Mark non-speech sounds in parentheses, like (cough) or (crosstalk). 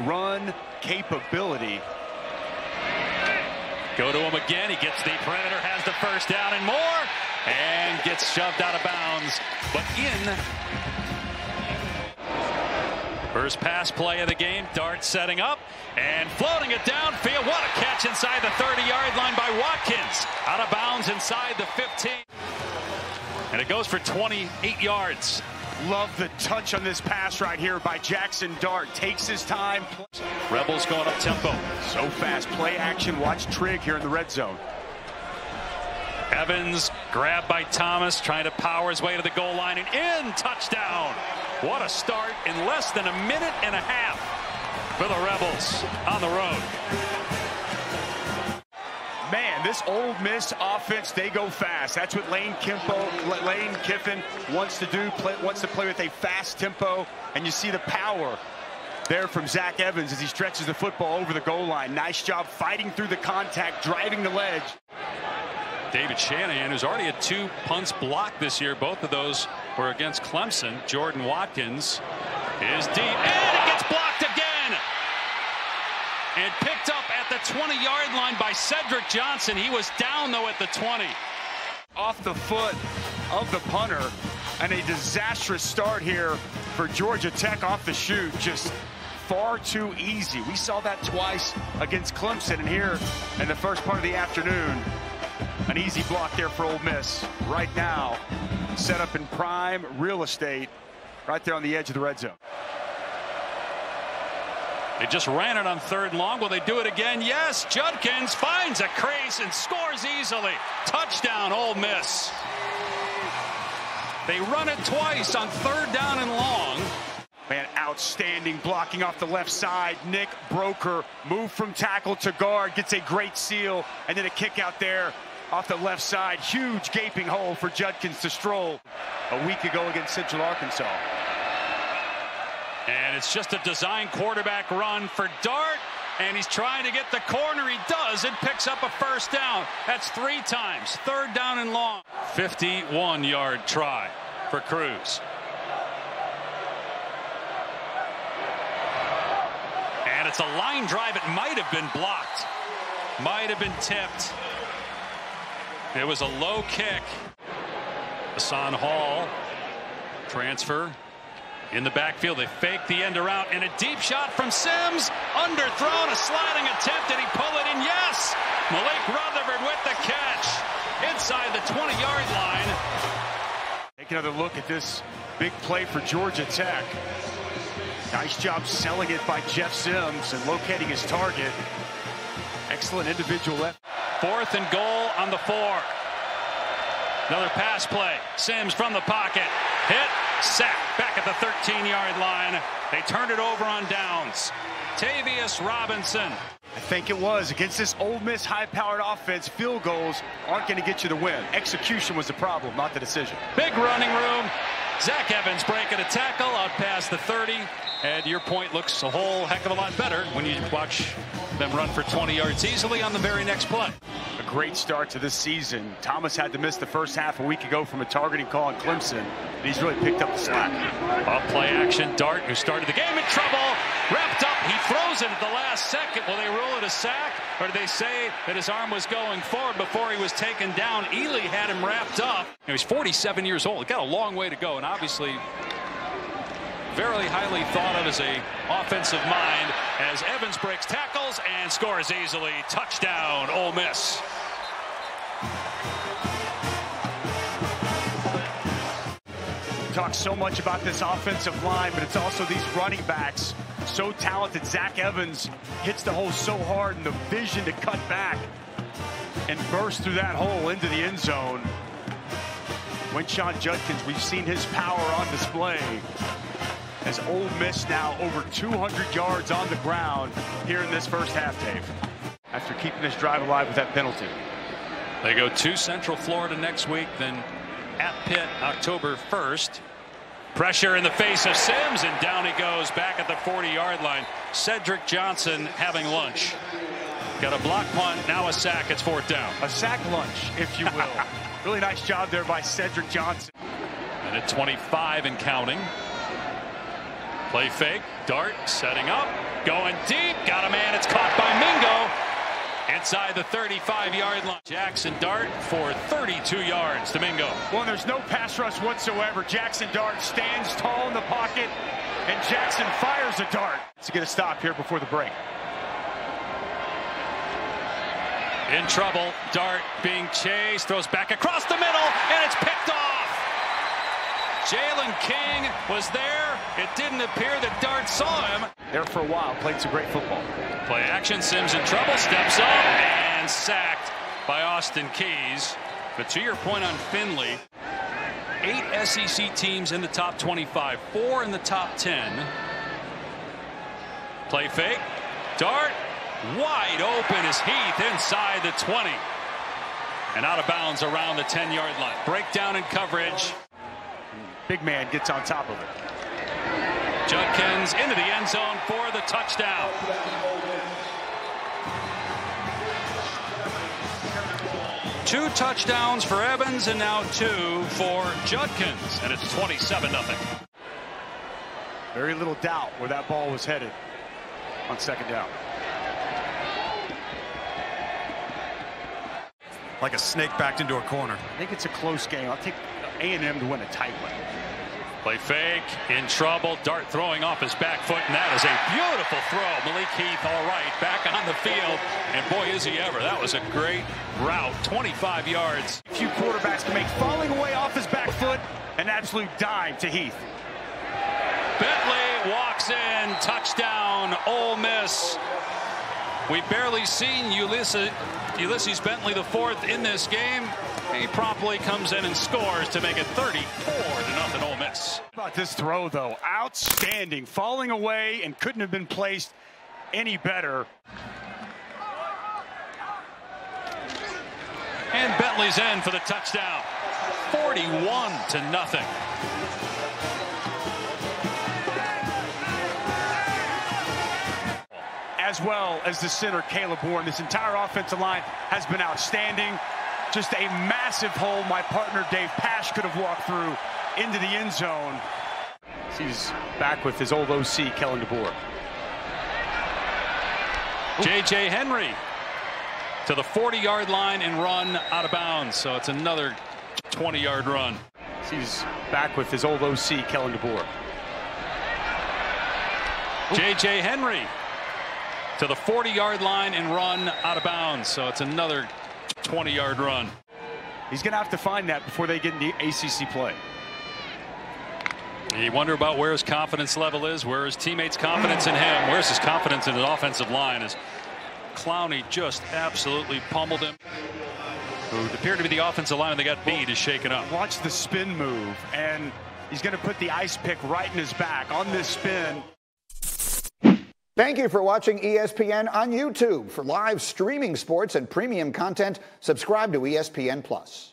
run capability. Go to him again. He gets the Predator, has the first down and more, and gets shoved out of bounds. But in First pass play of the game. Dart setting up and floating it downfield. What a catch inside the 30-yard line by Watkins. Out of bounds inside the 15. And it goes for 28 yards. Love the touch on this pass right here by Jaxson Dart. Takes his time. Rebels going up tempo. So fast. Play action. Watch Trigg here in the red zone. Evans grabbed by Thomas, trying to power his way to the goal line and in. Touchdown. What a start in less than a minute and a half for the Rebels on the road. Man, this Ole Miss offense, they go fast. That's what Lane Kimpo, Lane Kiffin wants to do, play, wants to play with a fast tempo. And you see the power there from Zach Evans as he stretches the football over the goal line. Nice job fighting through the contact, driving the ledge. David Shanahan, who's already had two punts blocked this year. Both of those were against Clemson. Jordan Watkins is deep, and it gets blocked again. And picked up at the 20-yard line by Cedric Johnson. He was down, though, at the 20. Off the foot of the punter, and a disastrous start here for Georgia Tech off the shoot. Just far too easy. We saw that twice against Clemson, and here in the first part of the afternoon, an easy block there for Ole Miss. Right now, set up in prime real estate right there on the edge of the red zone. They just ran it on third and long. Will they do it again? Yes. Judkins finds a crease and scores easily. Touchdown, Ole Miss. They run it twice on third down and long. Man, outstanding blocking off the left side. Nick Broeker moved from tackle to guard, gets a great seal, and then a kick out there off the left side. Huge gaping hole for Judkins to stroll a week ago against Central Arkansas. And it's just a design quarterback run for Dart. And he's trying to get the corner. He does. It picks up a first down. That's three times. Third down and long. 51 yard try for Cruz. And it's a line drive. It might have been blocked. Might have been tipped. It was a low kick. Hassan Hall transfer in the backfield. They fake the end around and a deep shot from Sims. Underthrown, a sliding attempt. Did he pull it in? Yes. Malik Rutherford with the catch inside the 20-yard line. Take another look at this big play for Georgia Tech. Nice job selling it by Jeff Sims and locating his target. Excellent individual effort. Fourth and goal on the four. Another pass play. Sims from the pocket. Hit. Sack. Back at the 13-yard line. They turned it over on downs. Tavius Robinson. I think it was. Against this Ole Miss high-powered offense, field goals aren't going to get you the win. Execution was the problem, not the decision. Big running room. Zach Evans breaking a tackle out past the 30. And your point looks a whole heck of a lot better when you watch them run for 20 yards easily on the very next play. Great start to this season. Thomas had to miss the first half a week ago from a targeting call on Clemson. He's really picked up the slack. Play action. Dart, who started the game in trouble, wrapped up. He throws it at the last second. Will they rule it a sack? Or do they say that his arm was going forward before he was taken down? Ely had him wrapped up. He's 47 years old. He got a long way to go. And obviously very highly thought of as a offensive mind as Evans breaks tackles and scores easily. Touchdown, Ole Miss. Talk so much about this offensive line, but it's also these running backs. So talented. Zach Evans hits the hole so hard and the vision to cut back and burst through that hole into the end zone. Quinshon Judkins, we've seen his power on display as Ole Miss now over 200 yards on the ground here in this first half, Dave. After keeping this drive alive with that penalty. They go to Central Florida next week, then at Pitt October 1st. Pressure in the face of Sims, and down he goes back at the 40-yard line. Cedric Johnson having lunch. Got a block punt, now a sack. It's fourth down. A sack lunch, if you will. (laughs) really nice job there by Cedric Johnson. And at 25 and counting. Play fake. Dart setting up. Going deep. Got a man. It's caught by Mingo. Inside the 35-yard line. Jaxson Dart for 32 yards to Mingo. Well, there's no pass rush whatsoever. Jaxson Dart stands tall in the pocket, and Jaxson fires a dart to get a stop here before the break. In trouble. Dart being chased. Throws back across the middle, and it's picked off. Jaylon King was there. It didn't appear that Dart saw him. There for a while. Played some great football. Play action. Sims in trouble. Steps up and sacked by Austin Keys. But to your point on Finley, eight SEC teams in the top 25, four in the top 10. Play fake. Dart wide open is Heath inside the 20. And out of bounds around the 10-yard line. Breakdown in coverage. Big man gets on top of it. Judkins into the end zone for the touchdown. Two touchdowns for Evans and now two for Judkins. And it's 27 nothing. Very little doubt where that ball was headed on second down. Like a snake backed into a corner. I think it's a close game. I'll take A&M to win a tight one. Play fake, in trouble, Dart throwing off his back foot, and that is a beautiful throw. Malik Heath, all right, back on the field, and boy, is he ever. That was a great route, 25 yards. A few quarterbacks can make falling away off his back foot, an absolute dime to Heath. Bentley walks in, touchdown, Ole Miss. We've barely seen Ulysses, Ulysses Bentley the fourth in this game. He promptly comes in and scores to make it 34 to nothing Ole about this throw, though? Outstanding. Falling away and couldn't have been placed any better. And Bentley's in for the touchdown. 41 to nothing. As well as the center, Caleb Warren. This entire offensive line has been outstanding. Just a massive hole my partner Dave Pasch could have walked through into the end zone. He's back with his old OC, Kalen DeBoer. J.J. Henry to the 40-yard line and run out of bounds. So it's another 20-yard run. He's back with his old OC, Kalen DeBoer. J.J. Henry to the 40-yard line and run out of bounds. So it's another 20-yard run. He's going to have to find that before they get into ACC play. You wonder about where his confidence level is, where his teammates' confidence in him, where's his confidence in his offensive line as Clowney just absolutely pummeled him. Who appeared to be the offensive line they got beat is shaken up. Watch the spin move, and he's going to put the ice pick right in his back on this spin. Thank you for watching ESPN on YouTube. For live streaming sports and premium content, subscribe to ESPN Plus.